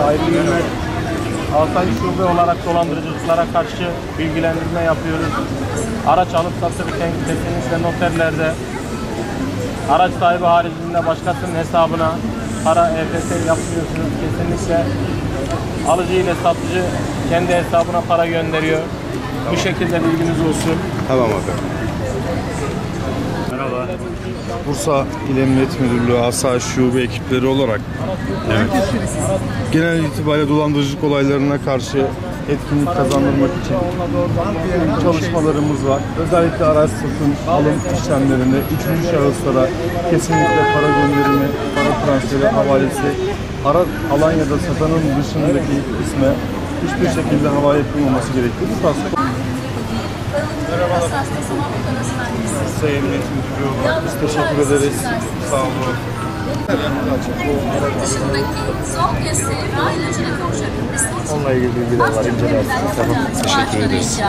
Hayırlı günler. Altay Şube olarak dolandırıcılıklara karşı bilgilendirme yapıyoruz. Araç alıp satırken kesinlikle noterlerde araç sahibi haricinde başkasının hesabına para EFT yapmıyorsunuz. Kesinlikle alıcı ile satıcı kendi hesabına para gönderiyor. Bu şekilde bilginiz olsun. Tamam abi. Bursa İl Emniyet Müdürlüğü Asayiş Şube ekipleri olarak genel itibariyle dolandırıcılık olaylarına karşı etkinlik kazandırmak için çalışmalarımız var. Özellikle araç satın alım işlemlerinde üçüncü şahıslara kesinlikle para gönderimi, para transferi havalesi, ara alan ya da satanın dışındaki isme hiçbir şekilde havale yapılmaması gerektiği bu tarz Sayın Emniyet Müdürlüğü olarak biz teşekkür ederiz. Sağ olun. Onunla ilgili bilgiler var, incelersiniz. Tamam, teşekkür ederiz.